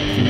Bye.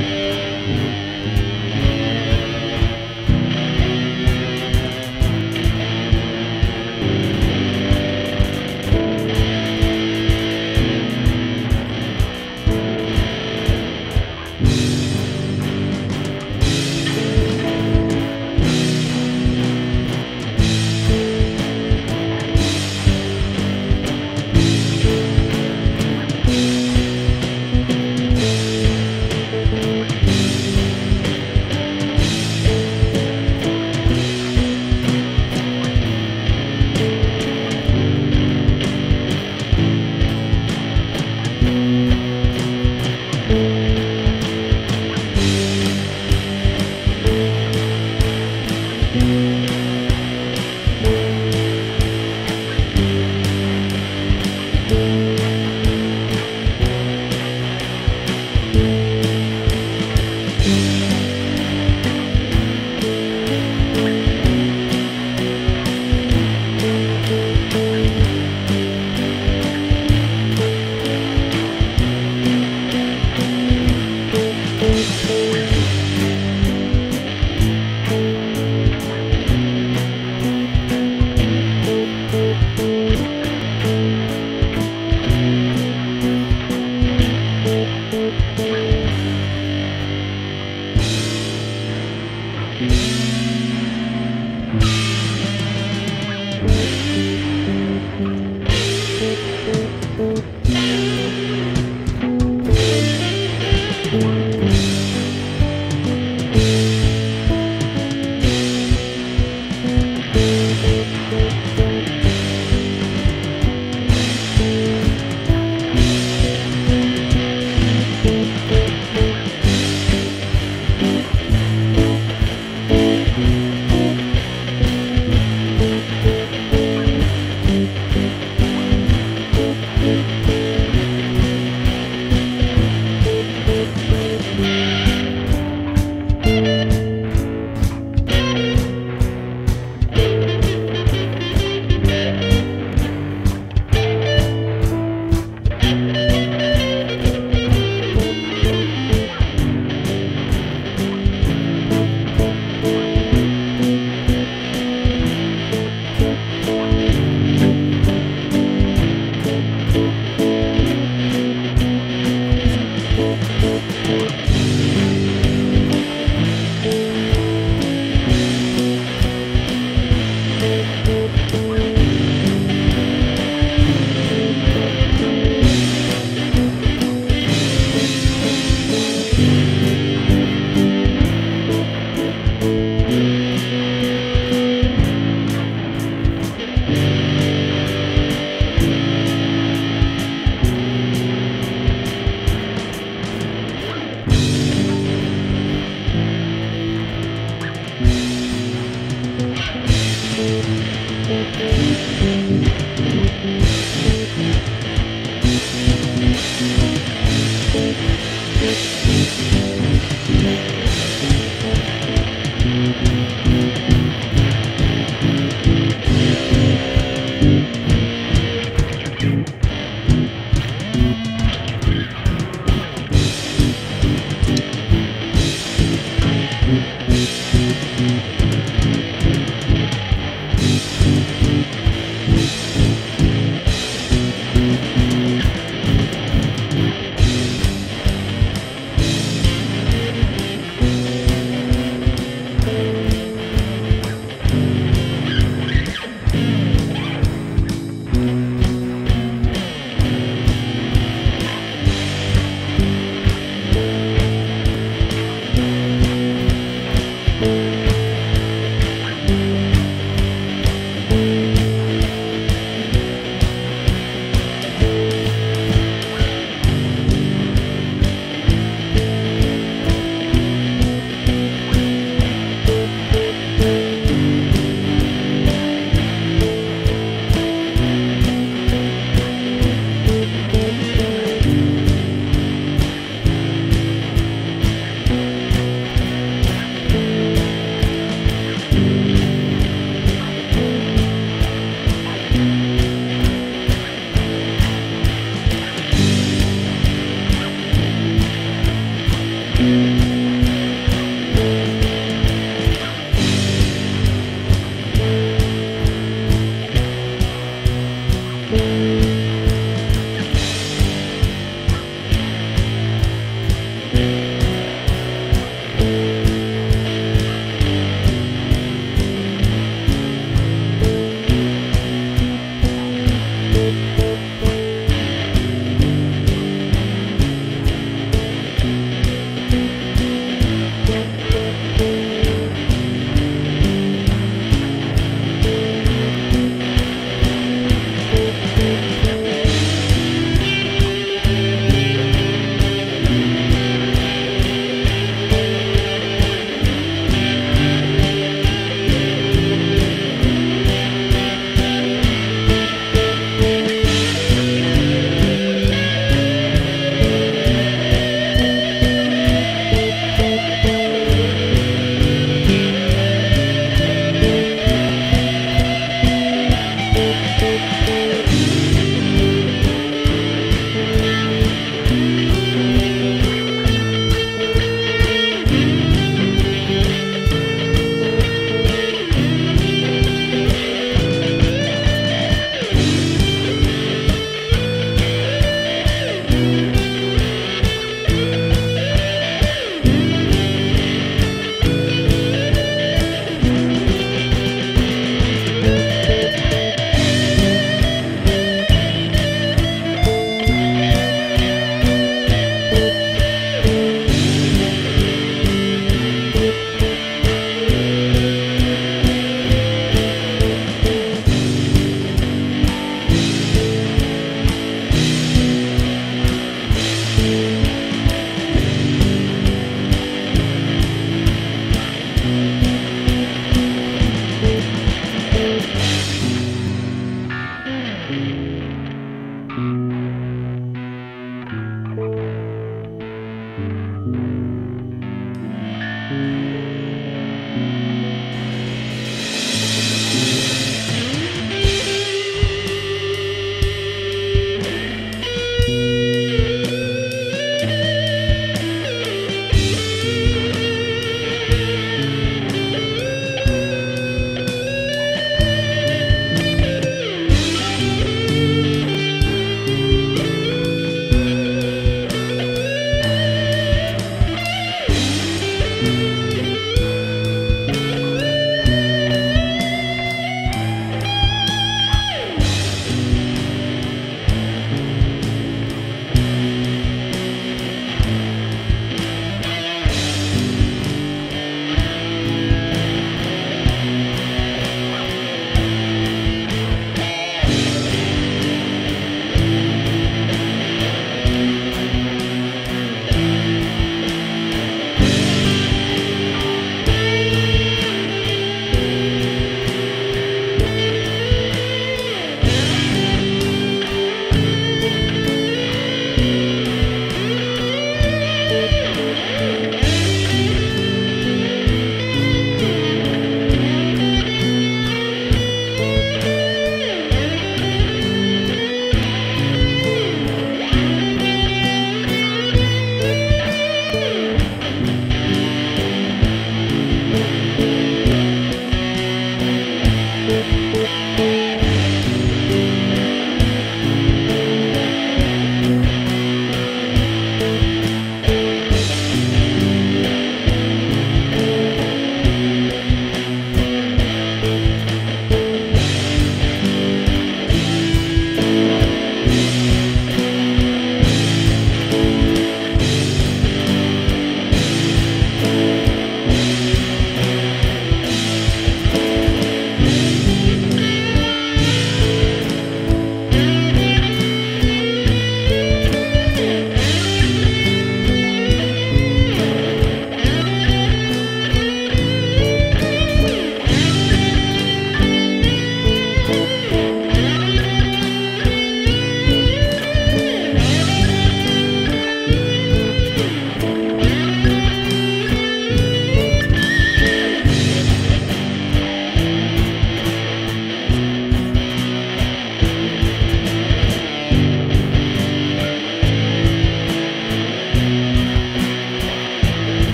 Música